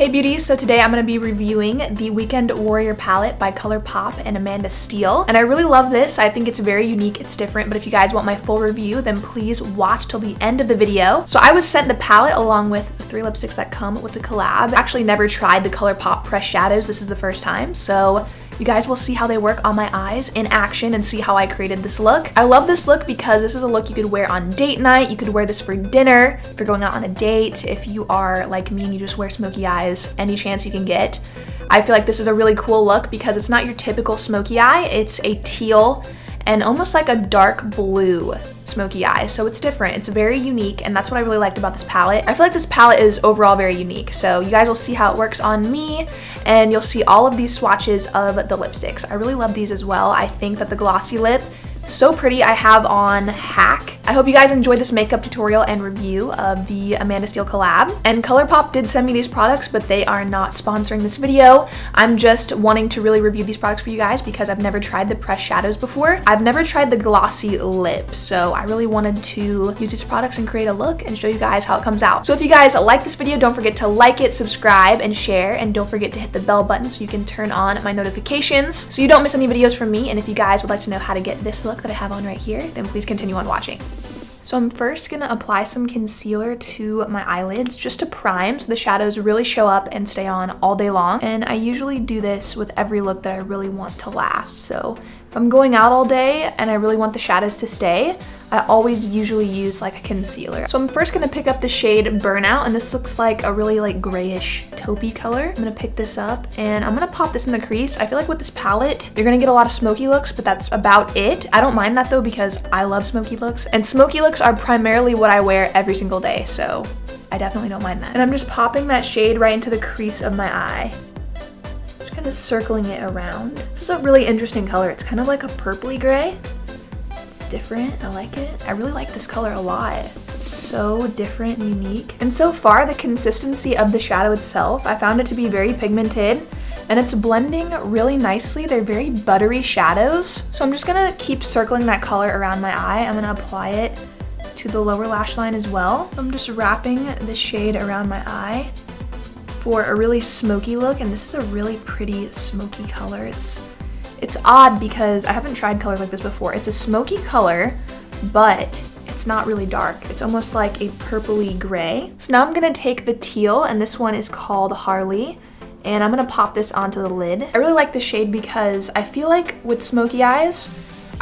Hey beauties, so today I'm to be reviewing the Weekend Warrior palette by ColourPop and Amanda Steele. And I really love this. I think it's very unique, it's different, but if you guys want my full review, then please watch till the end of the video. So I was sent the palette along with the three lipsticks that come with the collab. I actually never tried the ColourPop Press Shadows. This is the first time, so you guys will see how they work on my eyes in action and see how I created this look. I love this look because this is a look you could wear on date night. You could wear this for dinner, if you're going out on a date, if you are like me and you just wear smoky eyes any chance you can get. I feel like this is a really cool look because it's not your typical smoky eye. It's a teal and almost like a dark blue smoky eye. So it's different. It's very unique and that's what I really liked about this palette. I feel like this palette is overall very unique. So you guys will see how it works on me and you'll see all of these swatches of the lipsticks. I really love these as well. I think that the glossy lip so pretty I have on Hack. I hope you guys enjoyed this makeup tutorial and review of the Amanda Steele collab. And ColourPop did send me these products, but they are not sponsoring this video. I'm just wanting to really review these products for you guys because I've never tried the pressed shadows before. I've never tried the glossy lip, so I really wanted to use these products and create a look and show you guys how it comes out. So if you guys like this video, don't forget to like it, subscribe, and share, and don't forget to hit the bell button so you can turn on my notifications so you don't miss any videos from me. And if you guys would like to know how to get this look that I have on right here, then please continue on watching. So I'm first gonna apply some concealer to my eyelids just to prime so the shadows really show up and stay on all day long. And I usually do this with every look that I really want to last. So if I'm going out all day and I really want the shadows to stay, I always usually use like a concealer. So I'm first gonna pick up the shade Burnout and this looks like a really like grayish taupey color. I'm gonna pick this up and I'm gonna pop this in the crease. I feel like with this palette, you're gonna get a lot of smoky looks, but that's about it. I don't mind that though because I love smoky looks and smoky looks are primarily what I wear every single day. So I definitely don't mind that. And I'm just popping that shade right into the crease of my eye kind of circling it around. This is a really interesting color. It's kind of like a purpley gray It's different. I like it. I really like this color a lot. so different and unique. And so far, the consistency of the shadow itself, I found it to be very pigmented and it's blending really nicely. They're very buttery shadows. So I'm just gonna keep circling that color around my eye. I'm gonna apply it to the lower lash line as well. I'm just wrapping the shade around my eye for a really smoky look and this is a really pretty smoky color. It's it's odd because I haven't tried colors like this before. It's a smoky color, but it's not really dark. It's almost like a purpley gray. So now I'm gonna take the teal, and this one is called Harley, and I'm gonna pop this onto the lid. I really like the shade because I feel like with smoky eyes,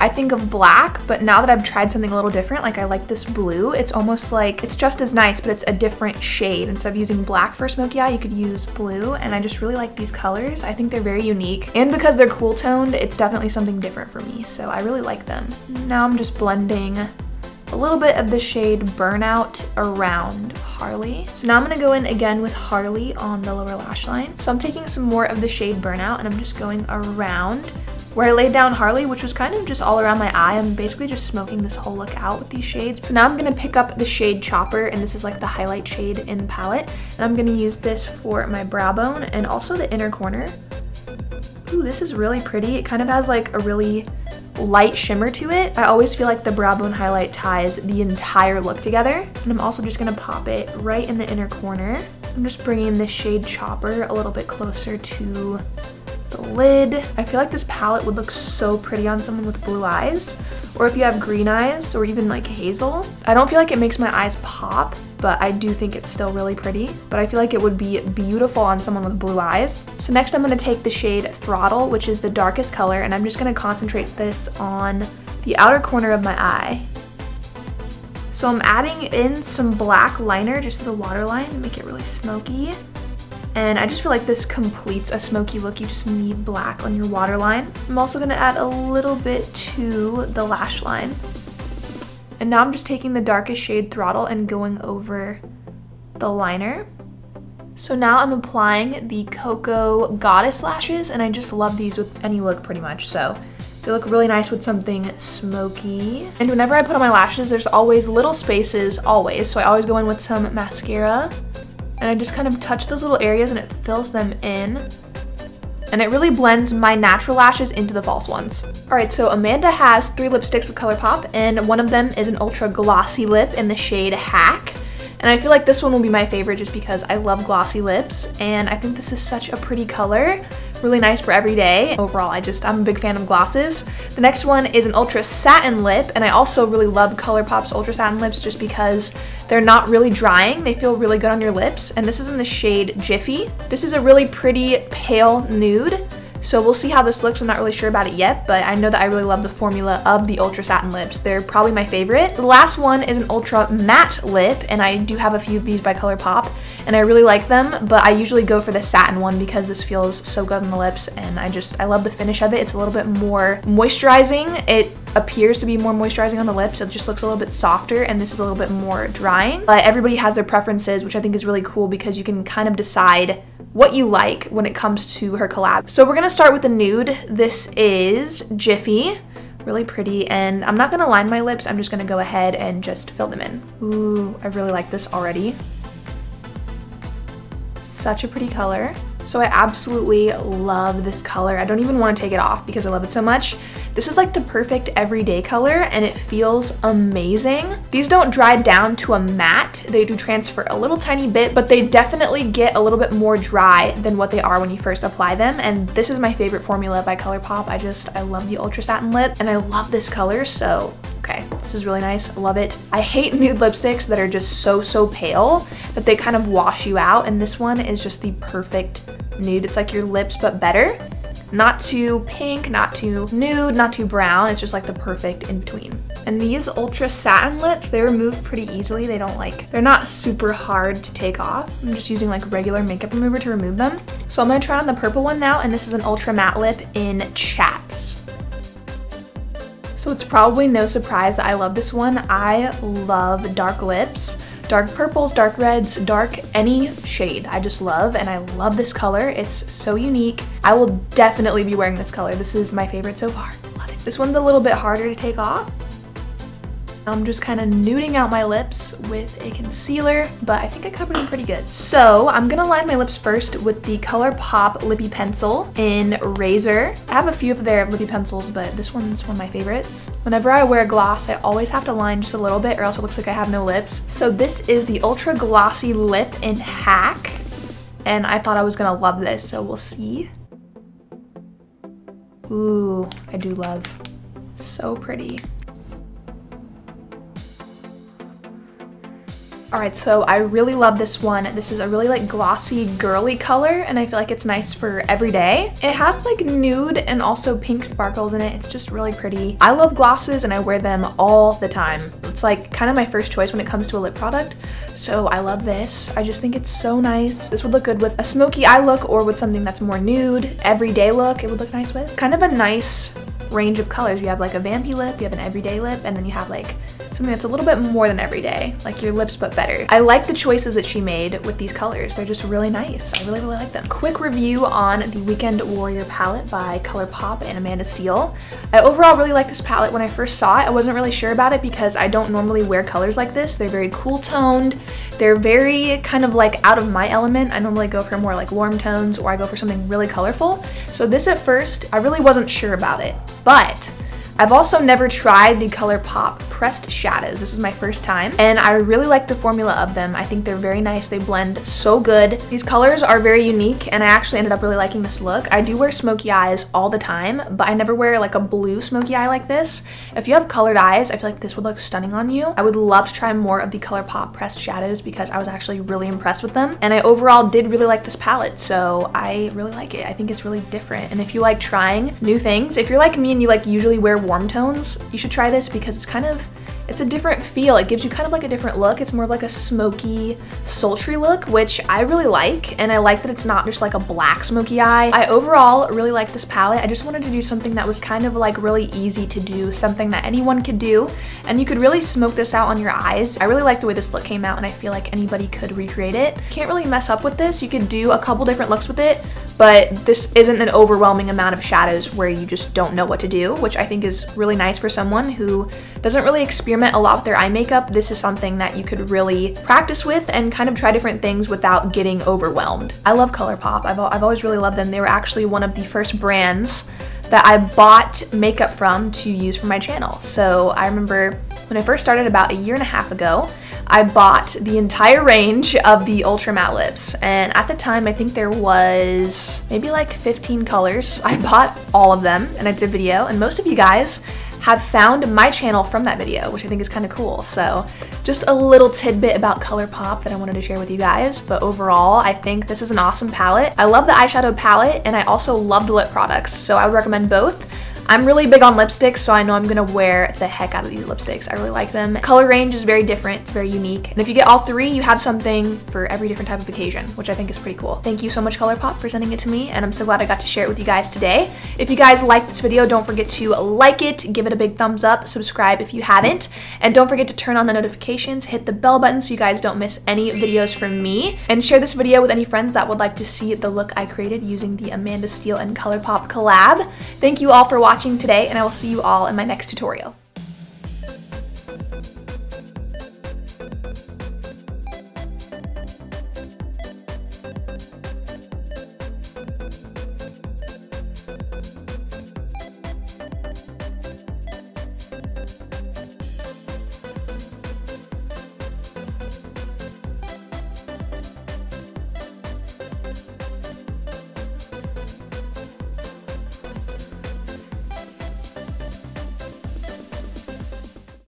I think of black, but now that I've tried something a little different, like I like this blue, it's almost like, it's just as nice, but it's a different shade. Instead of using black for smoky eye, you could use blue, and I just really like these colors. I think they're very unique. And because they're cool toned, it's definitely something different for me, so I really like them. Now I'm just blending a little bit of the shade Burnout around Harley. So now I'm gonna go in again with Harley on the lower lash line. So I'm taking some more of the shade Burnout and I'm just going around where I laid down Harley, which was kind of just all around my eye. I'm basically just smoking this whole look out with these shades. So now I'm gonna pick up the shade Chopper, and this is like the highlight shade in the palette. And I'm gonna use this for my brow bone and also the inner corner. Ooh, this is really pretty. It kind of has like a really light shimmer to it. I always feel like the brow bone highlight ties the entire look together. And I'm also just gonna pop it right in the inner corner. I'm just bringing the shade Chopper a little bit closer to the lid. I feel like this palette would look so pretty on someone with blue eyes or if you have green eyes or even like hazel. I don't feel like it makes my eyes pop, but I do think it's still really pretty. But I feel like it would be beautiful on someone with blue eyes. So next I'm gonna take the shade Throttle, which is the darkest color, and I'm just gonna concentrate this on the outer corner of my eye. So I'm adding in some black liner just to the waterline to make it really smoky. And I just feel like this completes a smoky look. You just need black on your waterline. I'm also gonna add a little bit to the lash line. And now I'm just taking the darkest shade Throttle and going over the liner. So now I'm applying the Koko Goddess lashes and I just love these with any look pretty much. So they look really nice with something smoky. And whenever I put on my lashes, there's always little spaces, always. So I always go in with some mascara and I just kind of touch those little areas and it fills them in. And it really blends my natural lashes into the false ones. All right, so Amanda has three lipsticks with ColourPop, and one of them is an ultra glossy lip in the shade Hack. And I feel like this one will be my favorite just because I love glossy lips and I think this is such a pretty color really nice for every day. Overall, I just, I'm a big fan of glosses. The next one is an Ultra Satin Lip, and I also really love ColourPop's Ultra Satin Lips just because they're not really drying. They feel really good on your lips, and this is in the shade Jiffy. This is a really pretty pale nude. So we'll see how this looks. I'm not really sure about it yet, but I know that I really love the formula of the Ultra Satin Lips. They're probably my favorite. The last one is an Ultra Matte Lip, and I do have a few of these by ColourPop, and I really like them, but I usually go for the satin one because this feels so good on the lips, and I just, I love the finish of it. It's a little bit more moisturizing. It appears to be more moisturizing on the lips. It just looks a little bit softer and this is a little bit more drying. But everybody has their preferences, which I think is really cool because you can kind of decide what you like when it comes to her collab. So we're gonna start with the nude. This is Jiffy really pretty and I'm not gonna line my lips I'm just gonna go ahead and just fill them in ooh I really like this already such a pretty color so I absolutely love this color. I don't even want to take it off because I love it so much. This is like the perfect everyday color and it feels amazing. These don't dry down to a matte. They do transfer a little tiny bit, but they definitely get a little bit more dry than what they are when you first apply them. And this is my favorite formula by ColourPop. I just, I love the Ultra Satin Lip and I love this color. So Okay, this is really nice, love it. I hate nude lipsticks that are just so, so pale that they kind of wash you out. And this one is just the perfect nude. It's like your lips, but better. Not too pink, not too nude, not too brown. It's just like the perfect in between. And these ultra satin lips, they remove pretty easily. They don't like, they're not super hard to take off. I'm just using like regular makeup remover to remove them. So I'm gonna try on the purple one now, and this is an ultra matte lip in Chaps. So it's probably no surprise that I love this one. I love dark lips. Dark purples, dark reds, dark any shade I just love and I love this color. It's so unique. I will definitely be wearing this color. This is my favorite so far. Love it. This one's a little bit harder to take off I'm just kind of nuding out my lips with a concealer, but I think I covered them pretty good. So I'm gonna line my lips first with the ColourPop Lippie Pencil in Razor. I have a few of their lippy pencils, but this one's one of my favorites. Whenever I wear gloss, I always have to line just a little bit or else it looks like I have no lips. So this is the Ultra Glossy Lip in Hack, and I thought I was gonna love this, so we'll see. Ooh, I do love. So pretty. All right, so I really love this one. This is a really like glossy girly color and I feel like it's nice for every day. It has like nude and also pink sparkles in it. It's just really pretty. I love glosses and I wear them all the time. It's like kind of my first choice when it comes to a lip product. So I love this. I just think it's so nice. This would look good with a smoky eye look or with something that's more nude, everyday look. It would look nice with. Kind of a nice range of colors. You have like a vampy lip, you have an everyday lip, and then you have like something that's a little bit more than everyday, like your lips but better. I like the choices that she made with these colors. They're just really nice. I really, really like them. Quick review on the Weekend Warrior palette by ColourPop and Amanda Steele. I overall really like this palette. When I first saw it, I wasn't really sure about it because I don't normally wear colors like this. They're very cool toned. They're very kind of like out of my element. I normally go for more like warm tones or I go for something really colorful. So this at first, I really wasn't sure about it, but I've also never tried the ColourPop pressed shadows. This is my first time and I really like the formula of them. I think they're very nice. They blend so good. These colors are very unique and I actually ended up really liking this look. I do wear smoky eyes all the time, but I never wear like a blue smoky eye like this. If you have colored eyes, I feel like this would look stunning on you. I would love to try more of the ColourPop pressed shadows because I was actually really impressed with them. And I overall did really like this palette, so I really like it. I think it's really different. And if you like trying new things, if you're like me and you like usually wear warm tones, you should try this because it's kind of it's a different feel. It gives you kind of like a different look. It's more like a smoky, sultry look, which I really like. And I like that it's not just like a black smoky eye. I overall really like this palette. I just wanted to do something that was kind of like really easy to do, something that anyone could do. And you could really smoke this out on your eyes. I really like the way this look came out and I feel like anybody could recreate it. Can't really mess up with this. You could do a couple different looks with it, but this isn't an overwhelming amount of shadows where you just don't know what to do, which I think is really nice for someone who doesn't really experiment a lot with their eye makeup. This is something that you could really practice with and kind of try different things without getting overwhelmed. I love ColourPop. I've, I've always really loved them. They were actually one of the first brands that I bought makeup from to use for my channel. So I remember when I first started about a year and a half ago, I bought the entire range of the Ultra Matte Lips. And at the time, I think there was maybe like 15 colors. I bought all of them and I did a video. And most of you guys have found my channel from that video, which I think is kind of cool. So just a little tidbit about ColourPop that I wanted to share with you guys. But overall, I think this is an awesome palette. I love the eyeshadow palette and I also love the lip products. So I would recommend both. I'm really big on lipsticks, so I know I'm gonna wear the heck out of these lipsticks. I really like them. Color range is very different, it's very unique. And if you get all three, you have something for every different type of occasion, which I think is pretty cool. Thank you so much ColourPop for sending it to me, and I'm so glad I got to share it with you guys today. If you guys like this video, don't forget to like it, give it a big thumbs up, subscribe if you haven't, and don't forget to turn on the notifications, hit the bell button so you guys don't miss any videos from me, and share this video with any friends that would like to see the look I created using the Amanda Steele and ColourPop collab. Thank you all for watching today, and I will see you all in my next tutorial.